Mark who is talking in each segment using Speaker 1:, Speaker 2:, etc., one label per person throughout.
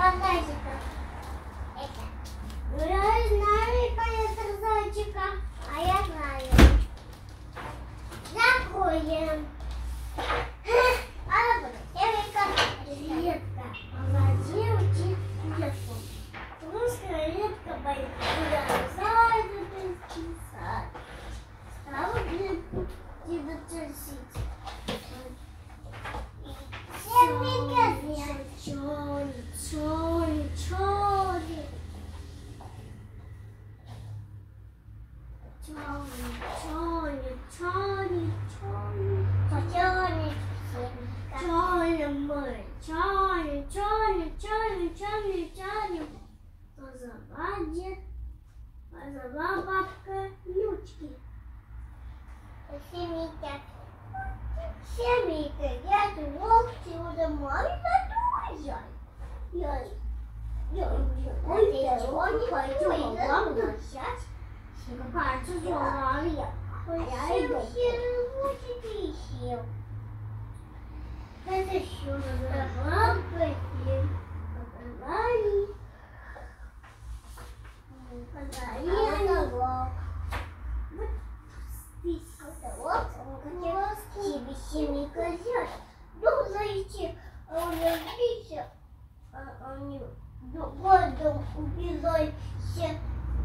Speaker 1: показчика. Это. Знаю, конечно, зайчика. А я знаю. Закроем. Чоли, чоли, чоли, чоли, чоли. Позвала дед, позвала бабка внучки. Семейка. Семейка, я волк сегодня маме задумал. Я, я, Ой, я не пойду, вам сейчас. Какая тяжелая. Я иду. Это еще надо Поговорили. Поговорили. Вот здесь. Вот, хотел тебе семейка взять. Дом зайти, а он видите, они годом убиваются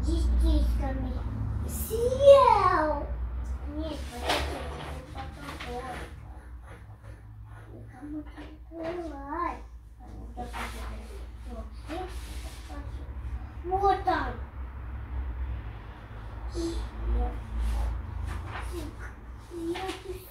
Speaker 1: детишками. Съел! Нет, подожди, потом вот. Никому не открывай.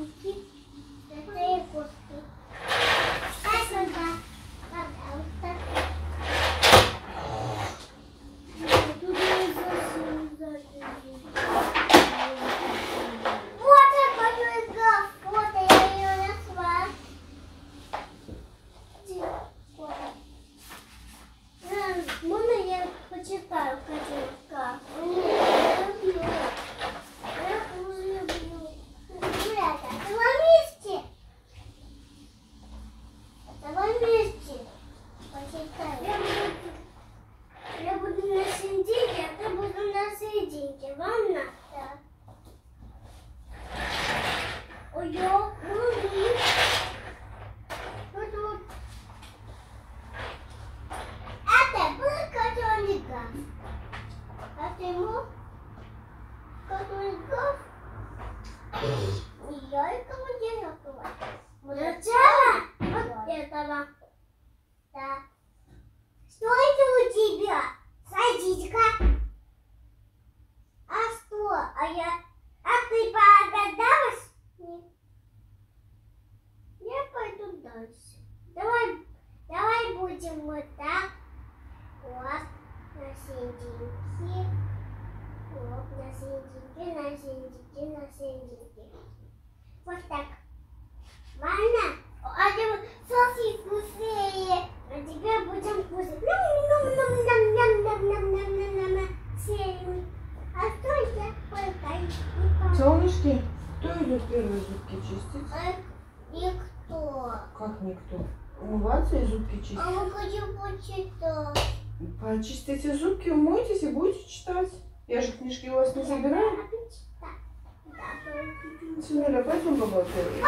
Speaker 1: उसकी серединке.
Speaker 2: Вот, на серединке, на серединке, на серединке. Вот так. Ваня, а теперь сосиску съели. А теперь будем кушать. Нам-нам-нам-нам-нам-нам-нам-нам-нам. Съели. А кто я пока
Speaker 1: Солнышки, кто идет первые зубки чистить?
Speaker 2: А никто.
Speaker 1: Как никто? Умываться и зубки чистить?
Speaker 2: А мы хотим почитать.
Speaker 1: Почистите зубки, умойтесь и будете читать. Я же книжки у вас не забираю. Сюда, пойдем поболтаем.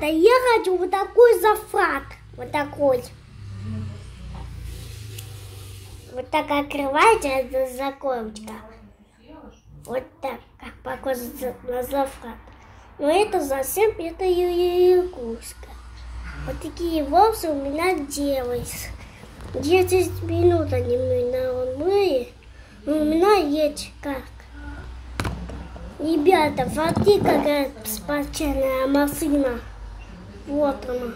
Speaker 3: Ребята, я хочу вот такой зафрат. Вот такой. Вот так открываете, это закромочка. Вот так, как похоже на зафрат. Но это совсем это якушка. Вот такие волосы у меня делаются. 10 минут они у меня мыли. У меня есть как. Ребята, смотри, какая спортивная машина. Вот она.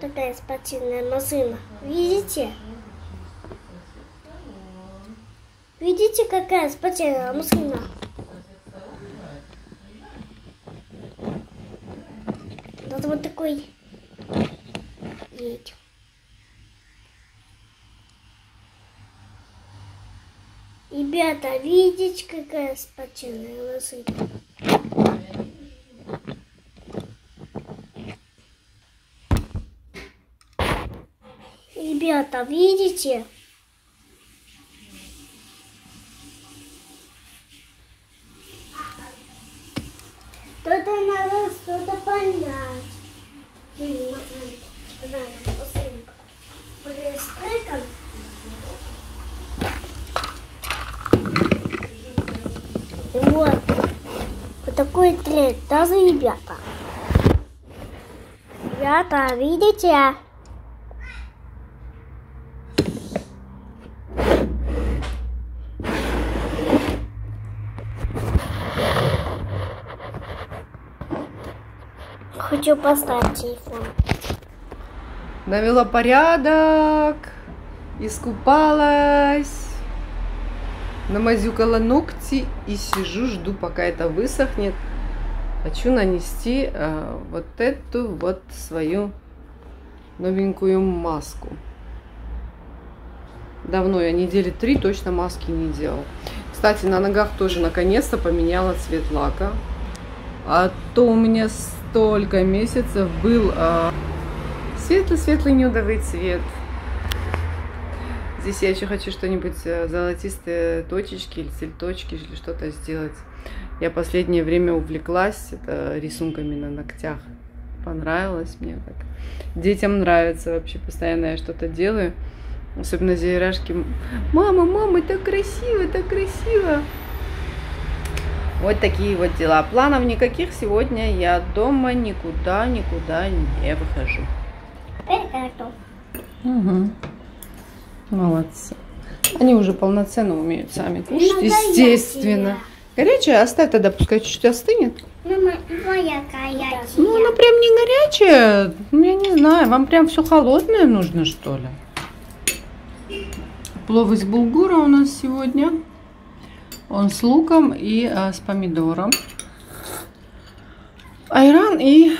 Speaker 3: Такая спортивная машина. Видите? Видите, какая спортивная машина? Вот вот такой едет. Ребята, видите, какая спортивная машина? Ребята, видите? Что-то надо что-то понять. Пристройка. Вот. Вот такой трек, даже ребята. Ребята, видите? Хочу поставить телефон.
Speaker 2: Навела порядок, искупалась, намазюкала ногти и сижу, жду, пока это высохнет. Хочу нанести э, вот эту вот свою новенькую маску. Давно я недели три точно маски не делал. Кстати, на ногах тоже наконец-то поменяла цвет лака. А то у меня столько месяцев был а, светлый-светлый нюдовый цвет. Здесь я еще хочу что-нибудь э, золотистые точечки или цветочки или что-то сделать. Я последнее время увлеклась это рисунками на ногтях. Понравилось мне так. Детям нравится вообще, постоянно я что-то делаю. Особенно зеленяшки. Мама, мама, так красиво, так красиво. Вот такие вот дела. Планов никаких сегодня. Я дома никуда, никуда не выхожу. Угу. Молодцы. Они уже полноценно умеют сами кушать,
Speaker 3: Ну,
Speaker 2: естественно. Горячая? Оставь тогда, пускай чуть-чуть остынет.
Speaker 3: Мама, моя горячая.
Speaker 2: Ну, она прям не горячая. Ну, Я не знаю, вам прям все холодное нужно, что ли? Плов из булгура у нас сегодня. Он с луком и а, с помидором. Айран и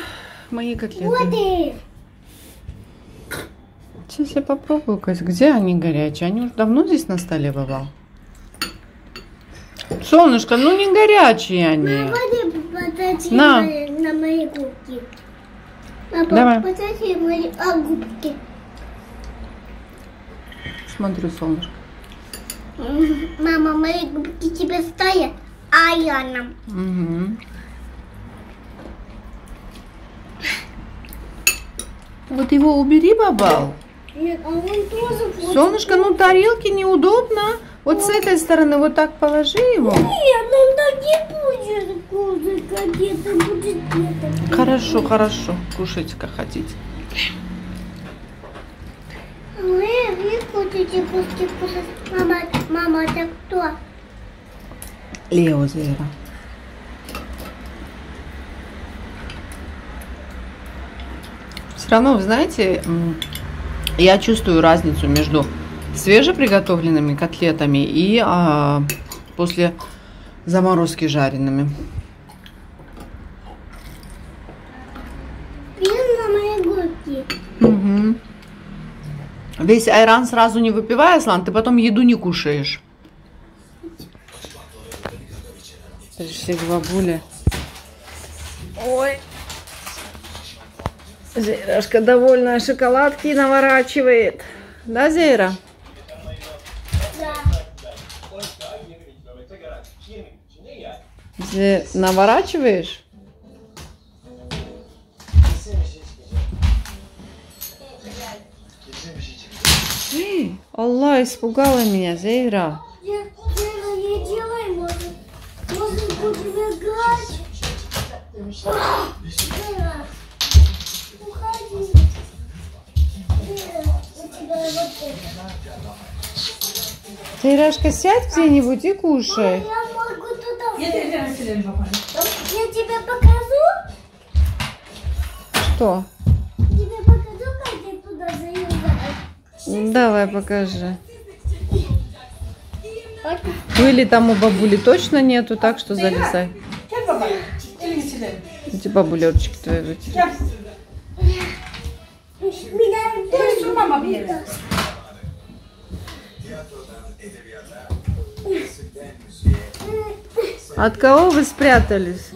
Speaker 2: мои котлеты. Сейчас я попробую, Кать. Где они горячие? Они уже давно здесь на столе бывал. Солнышко, ну не горячие они.
Speaker 3: Подойти
Speaker 2: На.
Speaker 3: на мои губки. Папа,
Speaker 2: Давай.
Speaker 3: мои а, губки.
Speaker 2: Смотрю, солнышко.
Speaker 3: Мама, мои губки тебе стоят, а я нам.
Speaker 2: Угу. Вот его убери, бабал.
Speaker 3: Нет, а он тоже хочет.
Speaker 2: Солнышко, ну тарелки неудобно. Вот с этой стороны вот так положи его.
Speaker 3: Нет, он так не будет кушать, как это будет.
Speaker 2: Хорошо, хорошо. Кушайте, как хотите.
Speaker 3: Вы, вы хотите куски кушать? Мама, мама, это кто?
Speaker 2: Лео Зера. Все равно, вы знаете, я чувствую разницу между свежеприготовленными котлетами и а, после заморозки жареными.
Speaker 3: На мои губки?
Speaker 2: Мгм. Весь айран сразу не выпивай, Аслан, ты потом еду не кушаешь. Пришли к бабуле. Ой. Зейрашка довольная шоколадки наворачивает. Да, Зейра?
Speaker 3: Да.
Speaker 2: Зе- Наворачиваешь? Аллах, испугала меня, Зейра.
Speaker 3: Я, я не делай, может. Может будем играть. Уходи. Вера, у тебя вот это.
Speaker 2: Зейрашка, сядь где-нибудь и кушай.
Speaker 3: Я могу туда. Я тебе покажу.
Speaker 2: Что? Давай, покажи. Были там у бабули точно нету, так что залезай. Эти бабулерочки твои вытерли. От кого вы спрятались?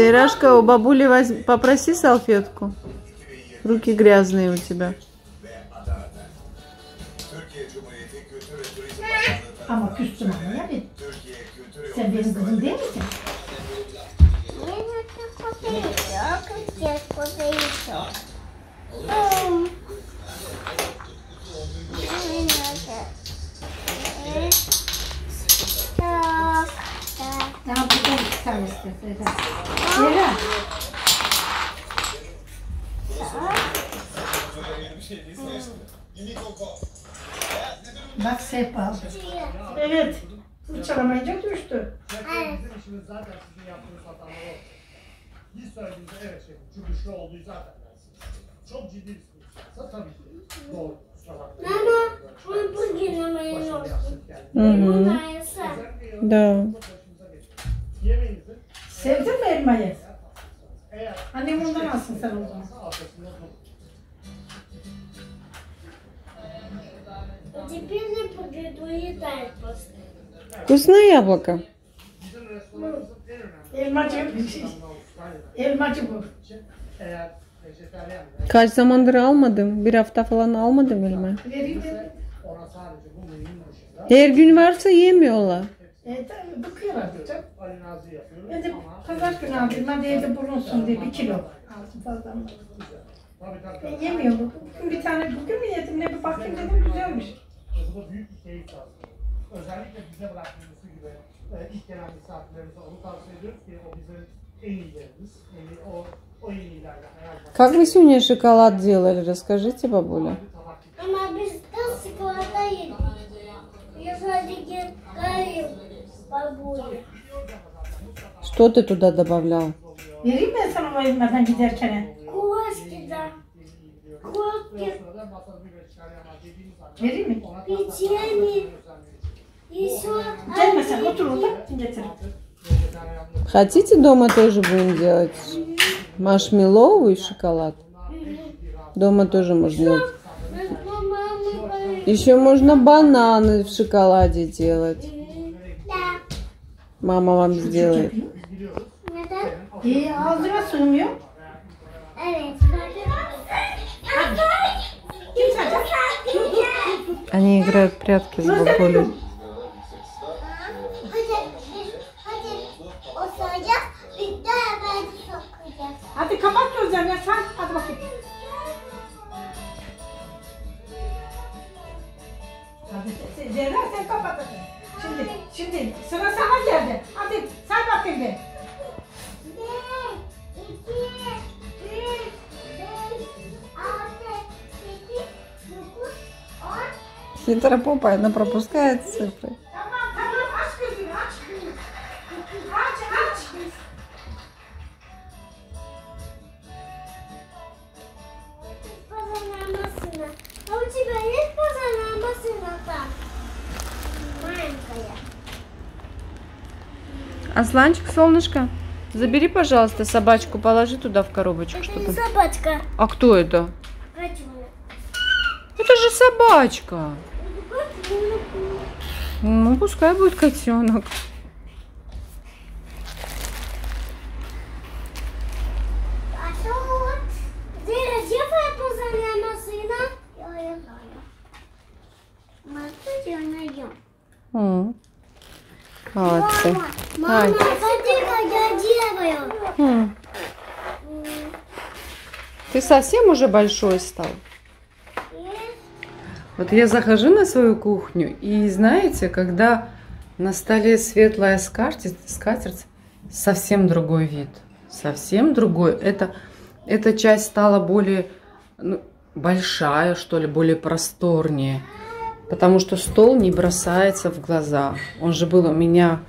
Speaker 2: Сейрашка, у бабули возь- попроси салфетку. Руки грязные у тебя.
Speaker 4: Ama küstüm ama ya bir.
Speaker 5: Türkiye Kültür ve
Speaker 4: Sen benim kızım değil misin?
Speaker 3: Я
Speaker 4: çalıştı Bak sehpa aldı. Evet. Fırçalamayınca düştü.
Speaker 3: Evet.
Speaker 1: işimiz zaten sizin yaptığınız hatalar o. Biz söylediğinizde evet şey, çünkü şu olduğu zaten Çok ciddi bir sıkıntı. Tabii ki. Doğru.
Speaker 3: Mama,
Speaker 1: hamburger yemeği
Speaker 2: yok.
Speaker 1: Hı hı. Doğru. Yemeğinizi
Speaker 4: Sevdin mi elmayı?
Speaker 1: eğer
Speaker 4: Annem ondan alsın sen o zaman.
Speaker 1: arkasında durun.
Speaker 3: Теперь не победу едает просто.
Speaker 2: Вкусное яблоко.
Speaker 1: Bizim restoranımızın en önemli
Speaker 4: Elmacı,
Speaker 1: Avustralya'da
Speaker 4: elmacı bu.
Speaker 1: için eğer vejetaryen
Speaker 2: Kaç zamandır almadım. Bir hafta falan almadım elime.
Speaker 4: Vereyim de.
Speaker 1: ona sadece bu menünün dışında
Speaker 2: Her gün varsa yemiyorlar.
Speaker 4: E, tabii bakıyorlar canım.
Speaker 1: Ali Nazi yapıyoruz
Speaker 4: Ben de
Speaker 1: ama
Speaker 4: pazar günü aldım. Hadi evde bulunsun diye bir kilo. Aldım
Speaker 1: tabii.
Speaker 4: Ben yemiyorum. Bugün bir tane, bugün mü yedim ne bir bakayım dedim güzelmiş.
Speaker 1: Bu da büyük bir keyif aslında. Özellikle bize bıraktığımız gibi e, ilk gelen misafirlerimize onu tavsiye ediyoruz ki o bizim en iyilerimiz. Yani o, o en iyilerle
Speaker 2: Как вы сегодня шоколад делали? Расскажите, бабуля.
Speaker 3: Мама, без шоколада едет. Я бабуля.
Speaker 2: Что ты туда добавлял?
Speaker 4: Vereyim ben sana o elmadan giderken.
Speaker 1: Dediğimiz anda
Speaker 4: Vereyim mi?
Speaker 3: печенье. Еще
Speaker 4: Gelme sen otur orada getir.
Speaker 1: vejetaryenlik
Speaker 2: Хотите дома тоже будем делать маршмеллоу и шоколад? Дома тоже можно делать.
Speaker 3: Мама,
Speaker 2: Еще можно бананы в шоколаде делать. Мама вам сделает.
Speaker 3: Neden?
Speaker 4: İyi ağzına sığmıyor.
Speaker 3: Evet.
Speaker 4: Kim sadece?
Speaker 2: Они играют в прятки с бабулей.
Speaker 3: Hadi,
Speaker 4: kapat gözlerini sen. Hadi bakayım. Hadi Zehra sen kapat hadi. Şimdi, şimdi sıra sana geldi. Hadi say bakayım bir.
Speaker 3: On.
Speaker 2: Хитропопая, она пропускает цифры. Асланчик, солнышко, забери, пожалуйста, собачку, положи туда в коробочку
Speaker 3: Это не
Speaker 2: что-то.
Speaker 3: собачка.
Speaker 2: А кто это?
Speaker 3: Котенок.
Speaker 2: Это же собачка. Ну, пускай будет котенок.
Speaker 3: А що от? Де твоя позовна машина? Я не знаю. Мы тут ее найдем.
Speaker 2: М. Молодцы.
Speaker 3: Мама,
Speaker 2: Ай.
Speaker 3: смотри, как я делаю.
Speaker 2: М. Ты совсем уже большой стал? Вот я захожу на свою кухню, и знаете, когда на столе светлая скатерть, скатерть совсем другой вид. Совсем другой. Это, эта часть стала более ну, большая, что ли, более просторнее. Потому что стол не бросается в глаза. Он же был у меня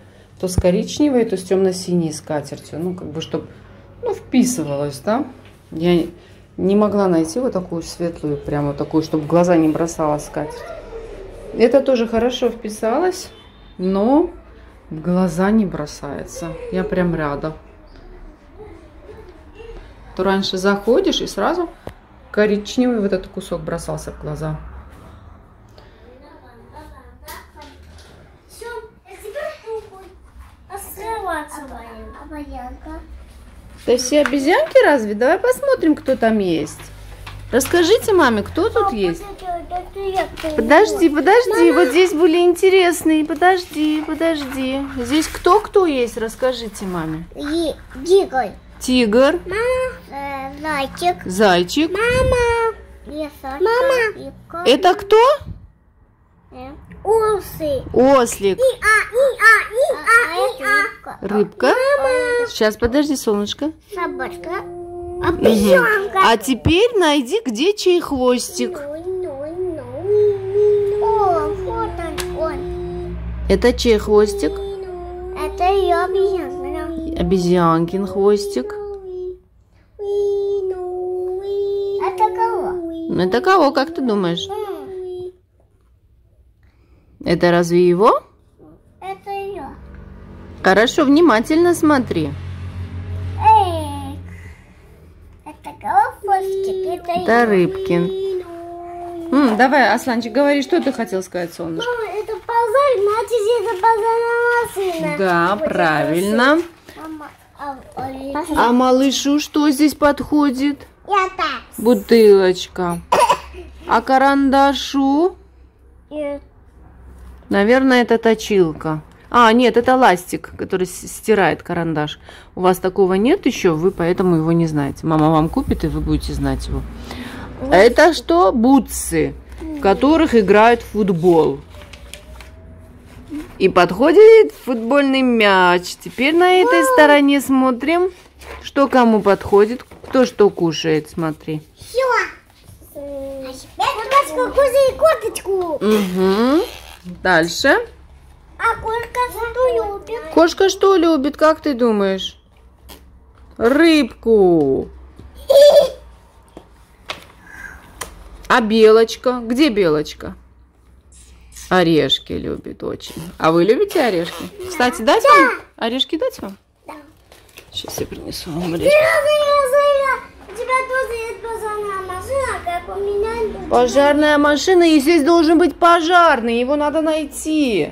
Speaker 2: то с коричневой, то с темно-синей скатертью. Ну, как бы, чтобы ну, вписывалось, да. Я не могла найти вот такую светлую, прямо вот такую, чтобы глаза не бросала скатерть. Это тоже хорошо вписалось, но в глаза не бросается. Я прям рада. То раньше заходишь и сразу коричневый вот этот кусок бросался в глаза.
Speaker 3: Все, я теперь пробую. Оставаться. Обаянка.
Speaker 2: Это все обезьянки разве? Давай посмотрим, кто там есть. Расскажите маме, кто тут есть? Подожди, подожди, вот здесь были интересные. Подожди, подожди. Здесь кто-кто есть? Расскажите маме.
Speaker 3: Дикой.
Speaker 2: Тигр,
Speaker 3: Мама. Зайчик.
Speaker 2: зайчик.
Speaker 3: Мама. Мама.
Speaker 2: Это кто?
Speaker 3: Усы.
Speaker 2: Ослик.
Speaker 3: И а, и а, и а, и а.
Speaker 2: Рыбка. Сейчас, подожди, солнышко.
Speaker 3: Собачка. Обезьянка.
Speaker 2: А теперь найди, где чей хвостик.
Speaker 3: О, вот он, он.
Speaker 2: Это чей хвостик?
Speaker 3: Это ее обезьянка.
Speaker 2: Обезьянкин хвостик.
Speaker 3: Это кого?
Speaker 2: Ну, Это кого, как ты думаешь? Это разве его?
Speaker 3: Это ее.
Speaker 2: Хорошо, внимательно смотри.
Speaker 3: Эй, это хвостик? Это,
Speaker 2: Это. Рыбкин. М, давай, Асланчик, говори, что ты хотел сказать, солнышко?
Speaker 3: Мама, это позор, значит, это позорная машина.
Speaker 2: Да, правильно.
Speaker 3: Мама, а, а,
Speaker 2: А малышу что здесь подходит?
Speaker 3: Так.
Speaker 2: Бутылочка. А карандашу?
Speaker 3: И
Speaker 2: Наверное, это точилка. А, нет, это ластик, который стирает карандаш. У вас такого нет еще, вы поэтому его не знаете. Мама вам купит, и вы будете знать его. Это что? Бутсы, в которых играют в футбол. И подходит футбольный мяч. Теперь на этой стороне смотрим, что кому подходит, кто что кушает. Смотри.
Speaker 3: все. А теперь собачка кузей курточку.
Speaker 2: Угу. Дальше.
Speaker 3: А кошка что любит?
Speaker 2: Кошка что любит, как ты думаешь? Рыбку. А белочка? Где белочка? Орешки любит очень. А вы любите орешки? Кстати, дать вам? Орешки дать вам?
Speaker 3: Да.
Speaker 2: Сейчас я принесу вам орешки.
Speaker 3: У тебя тоже есть пожарная машина, как у меня.
Speaker 2: Пожарная машина, и здесь должен быть пожарный, его надо найти.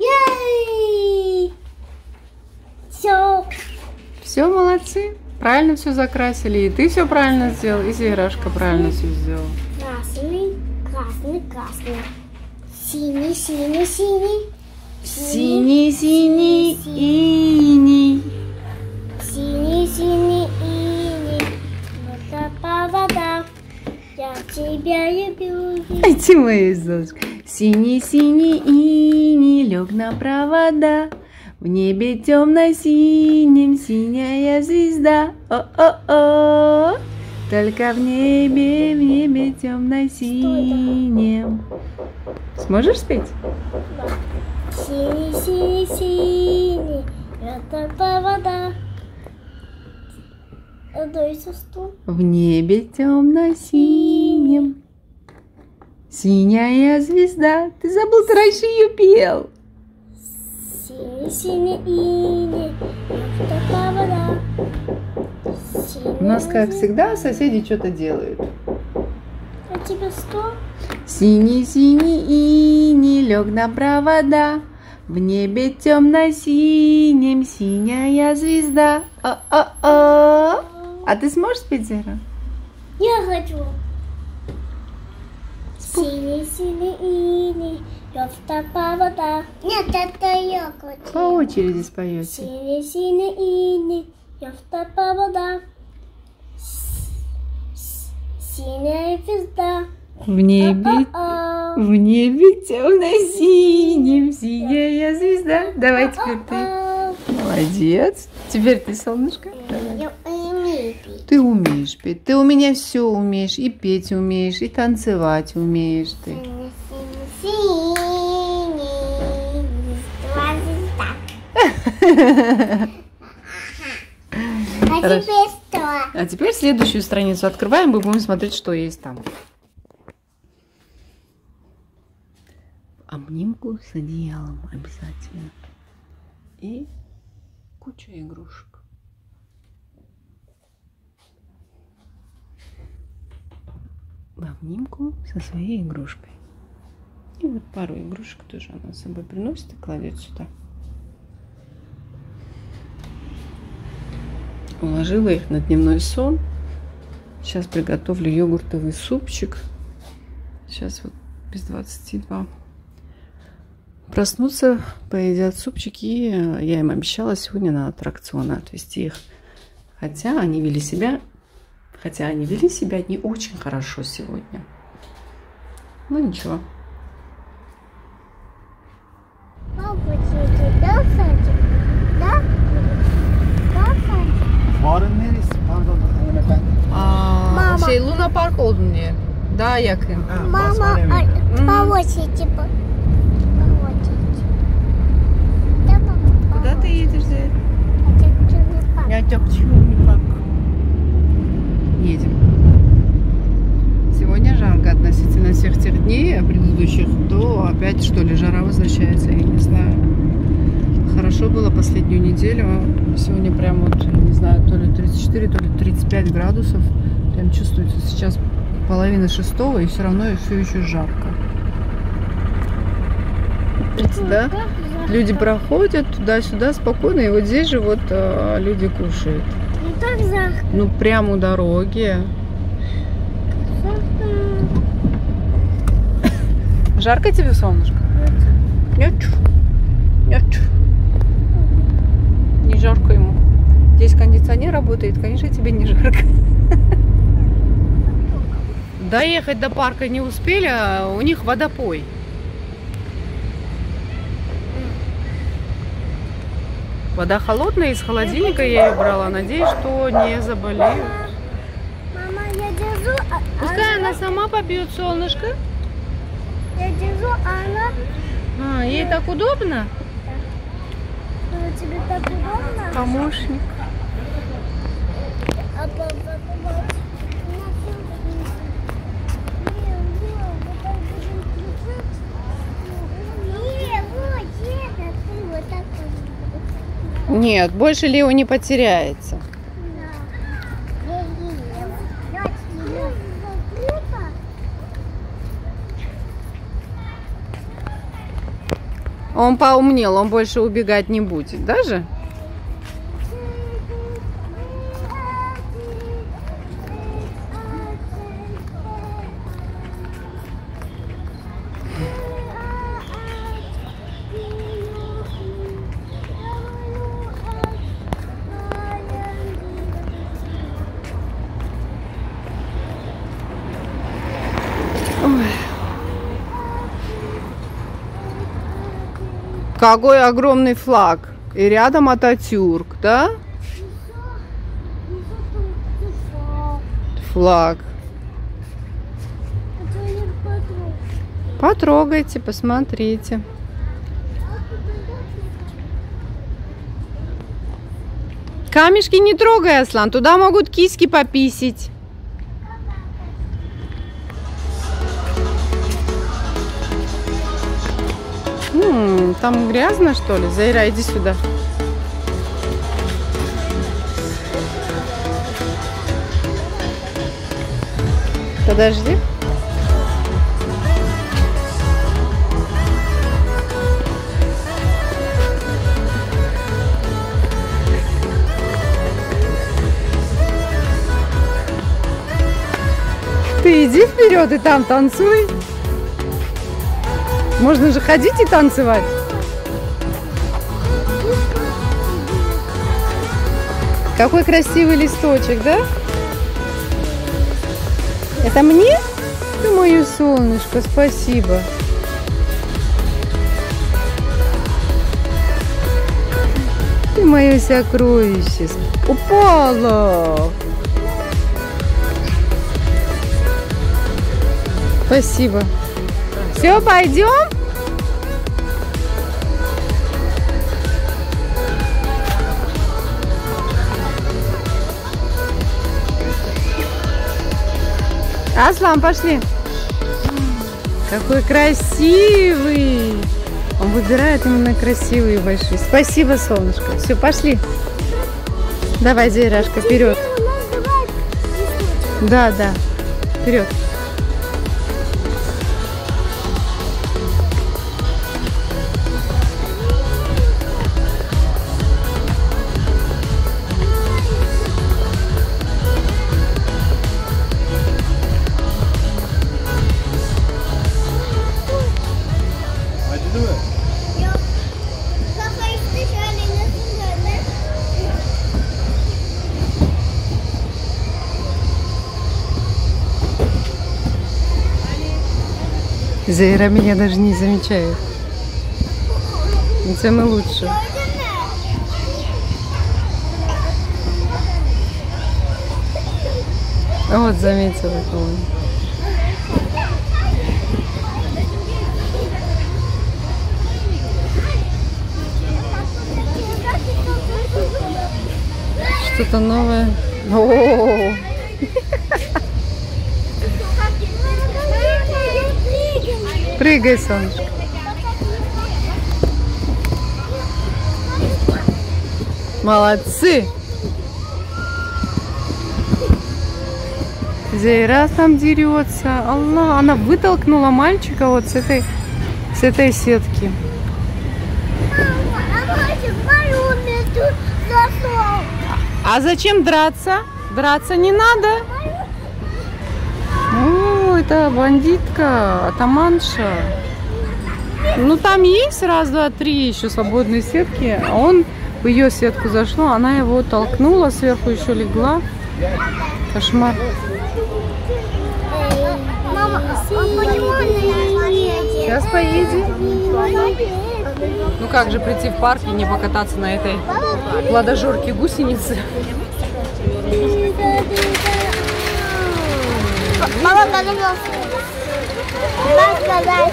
Speaker 3: Yay! Все.
Speaker 2: Все, молодцы. Правильно все закрасили. И ты все правильно сделал, и Зиграшка правильно все сделал.
Speaker 3: Красный, красный, красный. Синий, синий, синий.
Speaker 2: Синий, синий, иней.
Speaker 3: Синий, синий, иний. Вода. Я тебя люблю.
Speaker 2: Ай, ты моя золушка. Синий, синий иней лег на провода. В небе темно-синим синяя звезда. О-о-о. Только в небе, в небе темно-синим. Сможешь спеть?
Speaker 3: Синий, синий, синий. Вода по вода. Одно и сесту.
Speaker 2: В небе темно-синим Синяя звезда. Ты забыл, ты раньше ее пел.
Speaker 3: Синий, синий.
Speaker 2: У нас, как всегда, соседи что-то делают.
Speaker 3: А тебе что?
Speaker 2: Синий-синий ини лег на провода. В небе темно-синим синяя звезда. О-о-о. А ты сможешь спеть, Зера?
Speaker 3: Я хочу. Синий, синий, иний. Вода по вода. Нет, это я хочу.
Speaker 2: По очереди споете.
Speaker 3: Синий, синий, иний. Вода по вода. С- с- Синяя звезда.
Speaker 2: В небе. В небе темно-синим синяя звезда. Давай теперь ты. Молодец. Теперь ты, солнышко. Давай.
Speaker 3: Умею петь.
Speaker 2: Ты умеешь петь. Ты у меня все умеешь. И петь умеешь, и танцевать умеешь ты.
Speaker 3: Синий, синий. А
Speaker 2: Хорошо.
Speaker 3: теперь что?
Speaker 2: А теперь следующую страницу открываем и будем смотреть, что есть там. Обнимку с одеялом обязательно. И куча игрушек. В обнимку со своей игрушкой. И вот пару игрушек тоже она с собой приносит и кладет сюда. Уложила их на дневной сон. Сейчас приготовлю йогуртовый супчик. Сейчас вот без 22. Проснутся, поедят супчик, и я им обещала сегодня на аттракционы отвезти их. Хотя они вели себя, хотя они вели себя не очень хорошо сегодня. Ну ничего.
Speaker 3: Папа. Мама.
Speaker 2: şey Luna Park oldun diye. Daha yakın.
Speaker 1: Ha,
Speaker 3: Мама,
Speaker 1: basmane mi?
Speaker 3: а,
Speaker 2: Мгм.
Speaker 3: по очереди. По по очереди. Да, мама, по
Speaker 2: Куда ты едешь, Зая?
Speaker 3: Хотя чудный парк.
Speaker 2: Я не парк. Едем. Сегодня жарко относительно всех тех дней предыдущих, то опять что ли жара возвращается, я не знаю. Хорошо было последнюю неделю. Сегодня прям вот, не знаю, то ли 34, то ли 35 градусов. Прям чувствуется сейчас половина шестого и все равно все еще жарко. Да? Люди проходят туда-сюда спокойно, и вот здесь же вот э, люди кушают.
Speaker 3: Жарко.
Speaker 2: Ну, прямо у дороги. Жарко тебе, солнышко? Нет. Нет. Не жарко ему. Здесь кондиционер работает, конечно, тебе не жарко. Доехать до парка не успели, а у них водопой. Вода холодная, из холодильника я ее брала. Надеюсь, что не заболею.
Speaker 3: Мама, я держу, а,
Speaker 2: Пускай она сама попьет солнышко.
Speaker 3: я держу, а она...
Speaker 2: А, ей так удобно?
Speaker 3: Ну, тебе так удобно?
Speaker 2: Помощник.
Speaker 3: А папа,
Speaker 2: Нет, больше Лео не потеряется. Он поумнел, он больше убегать не будет, даже? Какой огромный флаг. И рядом Ататюрк, да? Флаг. Потрогайте, посмотрите. Камешки не трогай, Аслан. Туда могут киски пописить. Там грязно, что ли? Заира, иди сюда. Подожди. Ты иди вперед и там танцуй. Можно же ходить и танцевать. Какой красивый листочек, да? Это мне? Ты мое солнышко, спасибо. Ты мое сокровище. Упала. Спасибо. Все, пойдем? Аслан, пошли. Какой красивый. Он выбирает именно красивые большие. Спасибо, солнышко. Все, пошли. Давай, Зейрашка, вперед. Да, да. Вперед. Зейра меня даже не замечает. Это мы лучше. Вот заметила, по-моему. Что-то новое. О, прыгай, солнышко. Молодцы! Зейра там дерется. Аллах, она вытолкнула мальчика вот с этой, с этой сетки. А зачем драться? Драться не надо. Это бандитка, атаманша. Ну там есть раз, два, три еще свободные сетки. А он в ее сетку зашло, она его толкнула, сверху еще легла. Кошмар.
Speaker 3: Мама, а
Speaker 2: Сейчас поедем. Ну как же прийти в парк и не покататься на этой плодожорке гусеницы?
Speaker 3: Мама, подумала, что сказать.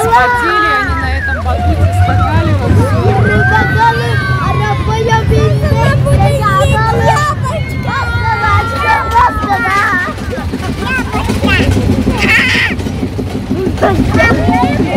Speaker 2: Схватили они на этом батуте, скакали во все. Яблочко!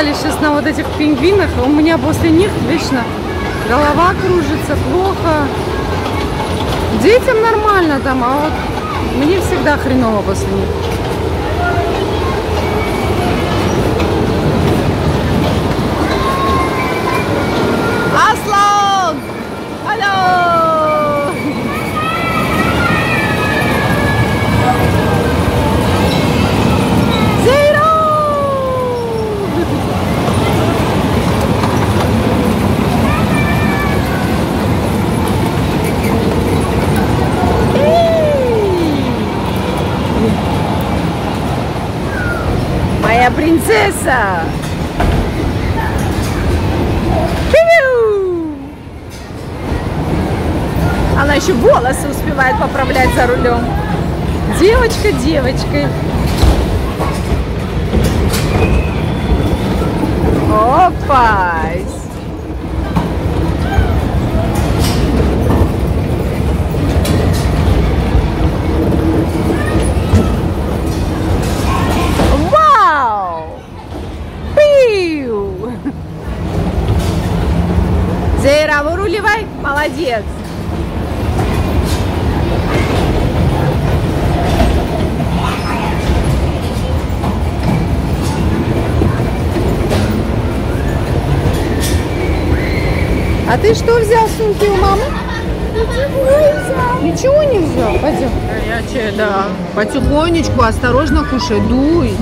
Speaker 2: Катались сейчас на вот этих пингвинах, и у меня после них вечно голова кружится, плохо. Детям нормально там, а вот мне всегда хреново после них. Моя принцесса! Она еще волосы успевает поправлять за рулем. Девочка девочкой. Опа! Молодец. А ты что взял в сумке у мамы? Ничего не взял. Пойдем. Горячая, да. Потихонечку, осторожно кушай, дуй.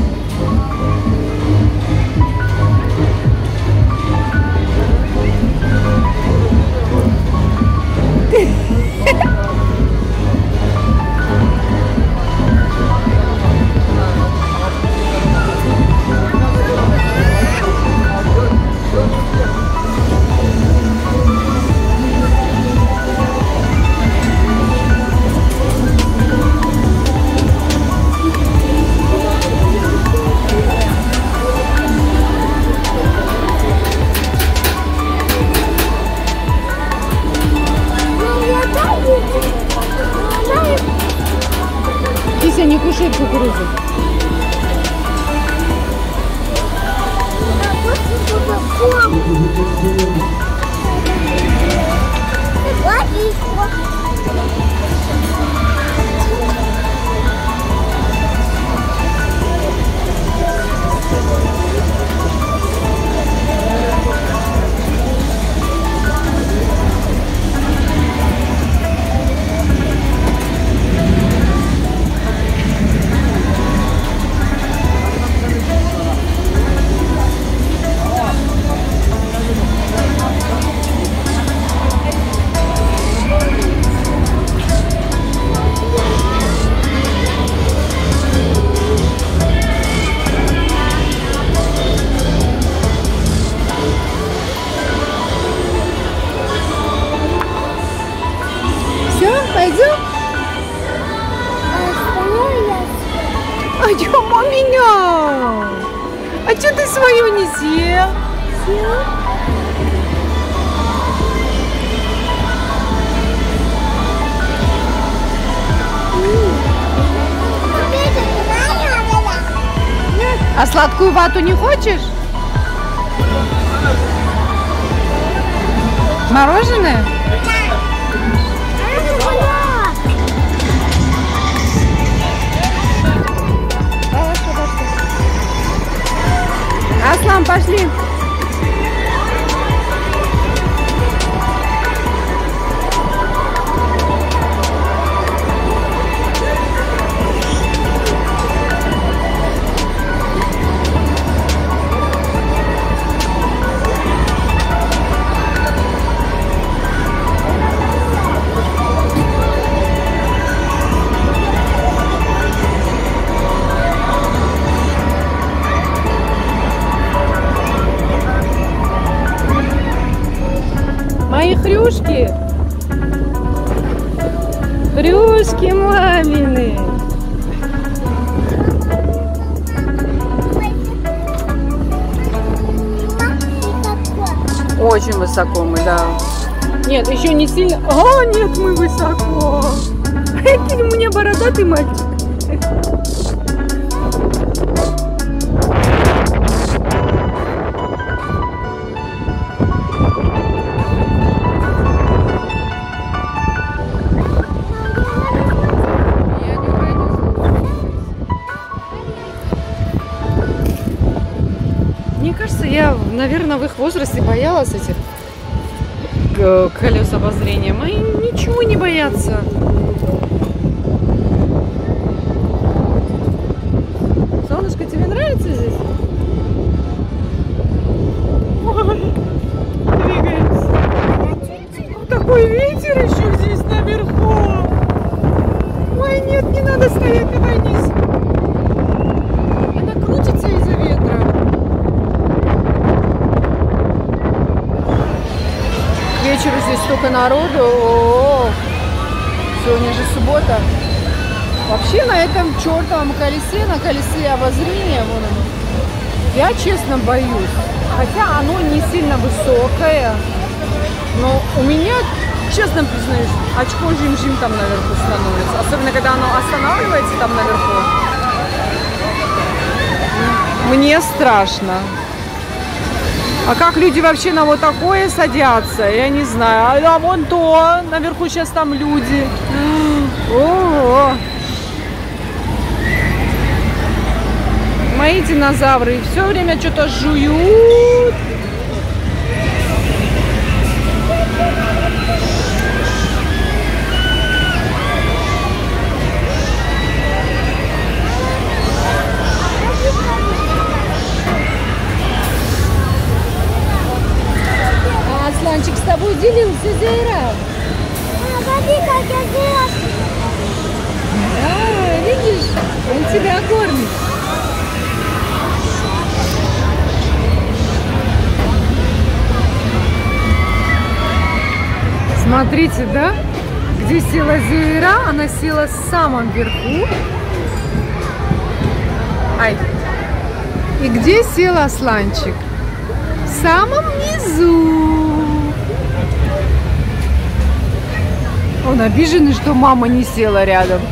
Speaker 2: А чё, маменя? А чё ты свою не съел? А сладкую вату не хочешь? Мороженое? Аслан, пошли. Мои хрюшки. Хрюшки мамины. Очень высоко мы, да. Нет, еще не сильно. А, нет, мы высоко. Какой у меня бородатый мальчик. Их возрасте боялась этих э, колес обозрения. Мои ничего не боятся. Столько народу. О, сегодня же суббота. Вообще на этом чертовом колесе, на колесе обозрения, вон оно, я честно боюсь. Хотя оно не сильно высокое, но у меня, честно признаюсь, очко жим-жим там наверху становится. Особенно, когда оно останавливается там наверху. Мне страшно. А как люди вообще на вот такое садятся, я не знаю. А, а вон то, наверху сейчас там люди. О, Мои динозавры все время что-то жуют. Асланчик с тобой делился, Зейра?
Speaker 3: А, смотри, как я делаю.
Speaker 2: А, видишь, он тебя кормит. Смотрите, да? Где села Зейра, она села в самом верху. Ай. И где сел Асланчик? В самом низу. Он обиженный, что мама не села рядом.